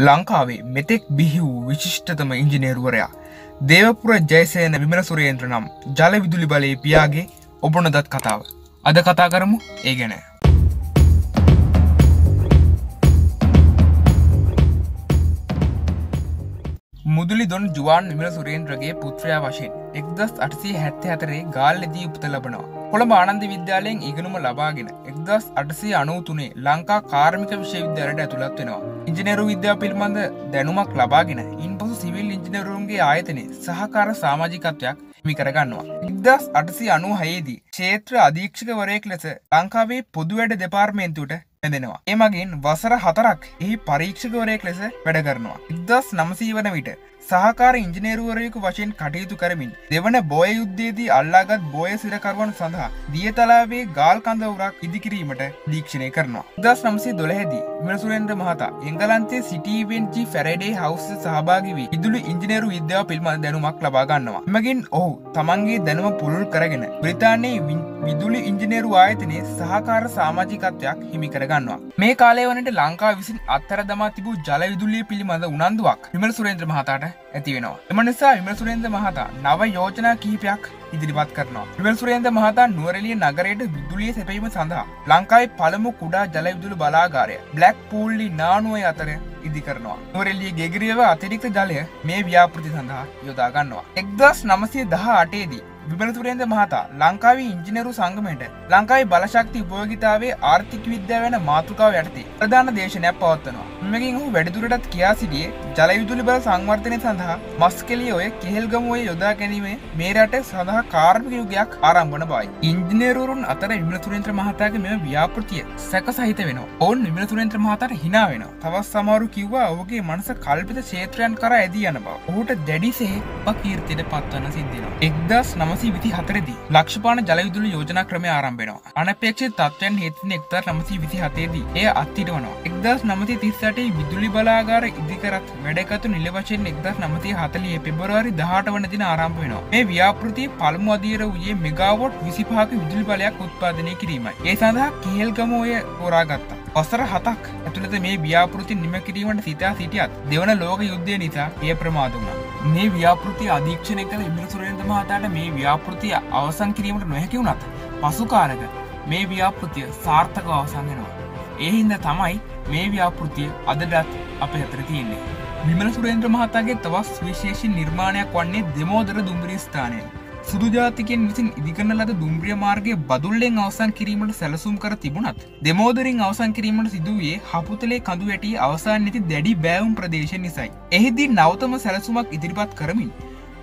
ලංකාවේ මෙතෙක් බිහි වූ විශිෂ්ටතම ඉංජිනේරුවරයා දේවපුර ජයසයන විමරසුරයන්ත්‍ර නම් ජල විදුලි බලය පියාගේ ඔබනදත් කතාව. අද කතා කරමු ඒ ගැන. මුදුලි දොන් ජුවන් විමල සුරේන්ද්‍රගේ පුත්‍රයා වශයෙන් එක්දස් අටසී හැත්ත හතරේ ගාල්ලදී උපත ලබනවා. කොළඹ ආනන්ද විද්‍යාලයෙන් ඉගෙනුම ලබාගෙන එක්දස් අටසේ අනූතුනේ ලංකා කාර්මික විශ්වවිද්‍යාලයට ඇතුළත් වෙනවා. ඉංජිනේරු විද්‍යා පිළිබඳ දැනුමක් ලබාගෙන ඉන් පසු සිවිල් ඉංජිනරුන්ගේ ආයතනය සහකාර සාමාජිකත්වයක් මි කරගන්නවා. ඉක්දස් අටසි අනු හයේදී ක්ෂේත්‍ර අධීක්ෂකවරයෙක් ලෙස ලංකාවේ පොදු වැඩ දෙපාර්මේන්තුට ඇදෙනවා. එමගින් වසර හතරක් එහි පරීක්ෂකවරයෙක් ලෙස වැඩ කරනවා. ඉක්දස් නමසී වන විට සහකාර ඉංජිනේරුවරයකු වශයෙන් කටයුතු කරමින් දෙවන බෝය යුද්ධයේදී අල්ලාගත් බෝය සිරකරුවන් සඳහා දියතලාවේ ගාල් කඳවුරක් ඉදිකිරීමට දීක්ෂණය කරනවා. දස් නම්සේ දොළහැදී විමසුරෙන්ද්‍ර මහතා එංගලන්තේ සිටීවෙන්ජි ෆැරඩේ හවස් සහභාගිවී ඉදුළු ඉංජිනේරු විද්‍යාව පිල්මද දැනුමක් ලබා ගන්නවා. එමගින් ඔහු තමන්ගේ දැනුම පුළුල් කරගෙන බ්‍රතාන්නේ විදුලි ඉංජිනේරු ආයතනයේ සහකාර සාමාජිකත්වයක් හිමි කරගන්නවා. මේ කාලය වනට ලංකා විසින් අත්තර දමා තිබූ ජල විදුලිය පිළිබඳ උනන්දුවක් විමල් සුරේන්ද්‍ර මහතාට ඇති වෙනවා. එම නිසා විමසුරේන්ද මහතා නව යෝජනා කිහිපයක් ඉදිරිපත් කරනවා. විමසුරේන්ද මහතා නුවරලිය නගරයට විදුලිය සැපීම සඳහා ලංකායි පළමු කුඩා ජල විදුලි බලාගාරය බ්ලක් පූල්ලි නානුවය අතර ඉදි කරනවා. නුවරෙල්ලිය ගෙගරියව අතිරික්ත ජලය මේ ව්‍යාපෘති සඳහා යොදාගන්නවා. එක්දස් නමසය දහ අටේදී විබලතුරේන්ද මහතා ලංකාවේ ඉංජිනරු සංගමයට ලංකායි බලශක්ති උපයෝගිතාවේ ආර්ථික විද්‍යා වෙන මාතෘකාව යටතේ ප්‍රධාන දේශනයක් පවත්වනවා. මෙමකින් ඔහු වැඩිදුරටත් කියා සිටියේ ජලවිදුලි බල සංවර්ධනය සඳහා මස්කෙලිය ඔය කෙහෙල්ගමුවේ යොදා ගැනීමේ මේ රට සඳහා කාර්මික යුගයක් ආරම්භන බයි. ඉංජිනේරුවන් අතර විමලතුරේන්ත්‍ර මහතාගේ මෙම ව්‍යාපෘතිය සැක සහිත වෙන ඔවුන් විමලතුරේන්ත්‍ර මහතට හිනා වෙන තවත් සමරු කිව්වා ඔහුගේ මනස කල්පිත ක්ෂේත්‍රයන් කර ඇදී යන බව. ඔහුට දැඩිසේ පකීර්තියට පත්වන්න සිද්ධෙනවා. එක්දස් නමස නමසී විසි හතරදී ලක්ෂපාන ජලවිදුල යෝජනා ක්‍රමය ආරම්භෙනවා අනපේක්ෂ තත්වයන් හේතුන එක්තර නමසී විසි හතේදී එය අත්තිටවනවා එක්දස් නමති තිස්සටේ විදුලි බලාගාර ඉදිකරත් වැඩකතු නිල වශයෙන් එක්දස් නමති හතලිය පෙබරවාරි දහට වන දින ආරම්භ වෙනවා මේ ව්‍යාපෘතිය පළමු අදීර වූයේ මෙගාවොට් විසිපාක විදුලි බලයක් උත්පාදනය කිරීමයි ඒ සඳහා කෙහෙල්ගම ඔය හෝරාගත්තා ඔසර හතක් ඇතුළත මේ ව්‍යාපෘති නිම කිරීමට සිතා සිටියත් දෙවන ලෝක යුද්ධය නිසා එය ප්‍රමාදුනා. මේ ව්‍යාපෘති අධීක්ෂණය කළ ඉමිරසුරේන්ද මහතාට මේ ව්‍යාපෘතිය අවසන් කිරීමට නොහැකි වුණත් පසුකාරක මේ ව්‍යාපෘතිය සාර්ථක අවසන්ගෙනවා. එහින්ද තමයි මේ ව්‍යාපෘතිය අදටත් අප ඇතර තියන්නේ. විමල සුරේන්ද්‍ර මහතාගේ තවස් විශේෂි නිර්මාණයක් වන්නේ දෙමෝදර දුම්බරි ස්ථානය. සුදු ජාතිකෙන් විසින් ඉදිකරන ලද දුම්බ්‍රිය මාර්ගය බදුල්ලෙන් අවසන් කිරීමට සැලසුම් කර තිබුණත් දෙමෝදරින් අවසන් කිරීමට සිදුවේ හපුතලේ කඳු වැටි අවසාන් නැති දැඩි බෑවුම් ප්‍රදේශ නිසයි. එහිදී නවතම සැලසුමක් ඉදිරිපත් කරමින්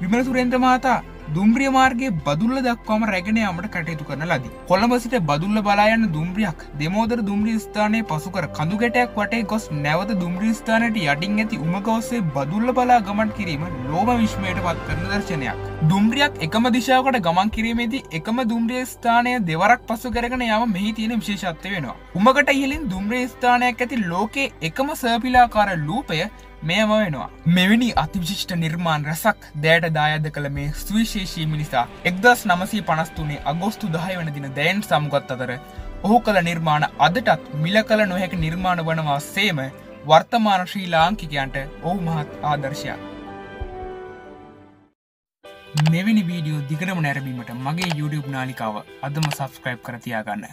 විමල සුරේන්ද්‍ර මහතා දුම්බ්‍රිය මාර්ගයේ බදුල්ල දක්වාම රැගෙනයාමට කටයුතු කරන ලදී. කොළඹ සිට බදුල්ල බලායන්න දුම්බ්‍රියක් දෙමෝදර දුම්බ්‍රී ස්ථානය පසුකර කඳු ගැටයක් වටේ ගොස් නැවත දුම්බ්‍රී ස්ථානයට යටින් ඇති උමගවස්සේ බදුල්ල බලා ගමන් කිරීම ලෝම විශ්මයට පත් කරන දර්ශනයක්. දුම්බ්‍රියක් එකම දිශාවකට ගමන් කිරීමේදී එකම දුම්බ්‍රිය ස්ථානය දෙවරක් පසු කරගෙන යාම මෙහි තියෙන විශේෂත්වය වෙනවා. උමකට ඉහලින් දුම්බ්‍රී ස්ථානයක් ඇති ලෝකේ එකම සර්පිලාකාර ලූපය මෙයම වෙනවා. මෙවැනි අතිවිශිෂ්ට නිර්මාණ රැසක් දෑට දායද කළ මේ සුවිශේෂී මිනිසා එක්දස් නමසී පනස්තුනේ අගෝස්තු දහය වන දින දැයන් සමුගත් අතර ඔහු කළ නිර්මාණ අදටත් මිල කළ නොහැක නිර්මාණ වනවා සේම වර්තමාන ශ්‍රී ලාංකිකයන්ට ඔහු මහත් ආදර්ශයක්. මෙවැනි වීඩියෝ දිගටම නැරබීමට මගේ YouTube නාලිකාව අදම සබස්ක්‍රයිබ් කරතියාගන්න.